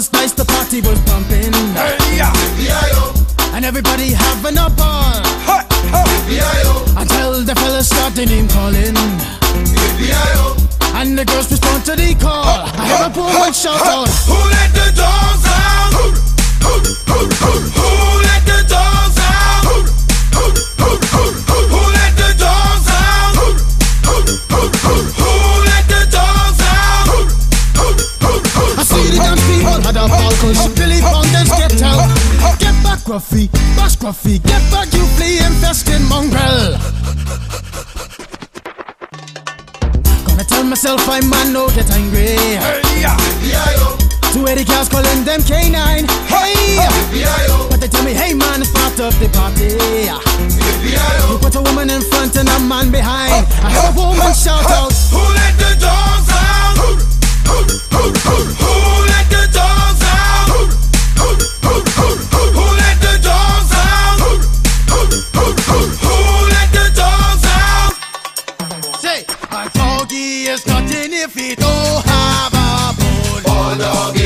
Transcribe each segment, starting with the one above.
was nice, the party was pumping, Hey, yeah. and everybody having a ball. Ha, ha. Until the fellas started name calling, and the girls respond to the call. I hear a poor one shout out, had a ball cause Billy Fountains get out. Get back, Gruffy, bash Gruffy, get back, you flea infested mongrel. Gonna tell myself I'm man, no get angry. Hey, yeah. Two eighty cars calling them K9. Hey! But they tell me, hey man, it's part of the party. You put a woman in front and a man behind. I heard a Say, a doggy is nothing if he don't oh, have a bone. Oh,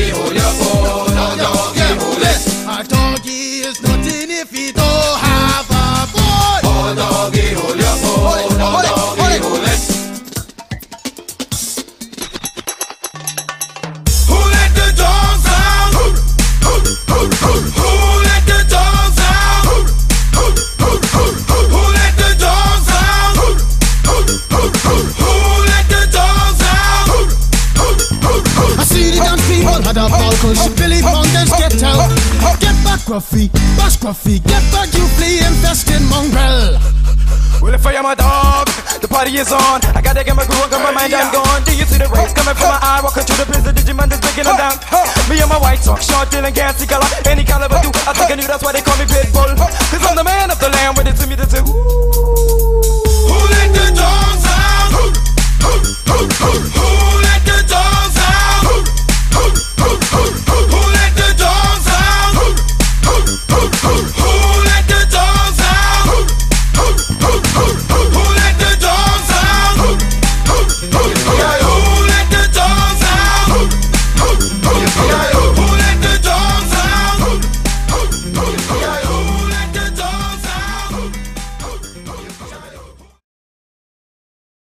dance people had a ball cause Billy Fountains get out. Get back, Gruffy, bash Gruffy, get back, you flea infested mongrel. Well, if I am a dog, the party is on. I gotta get my groove on, got my mind, I'm gone. Do you see the rays coming from my eye? Walking through the prison, Digimon is breaking them down. Me and my white talk, short, dealing, gassy color, any caliber do. I think I knew that's why they call me Pitbull. Cause I'm the man of the land, with it to me to say, ooh. hurry, hurry.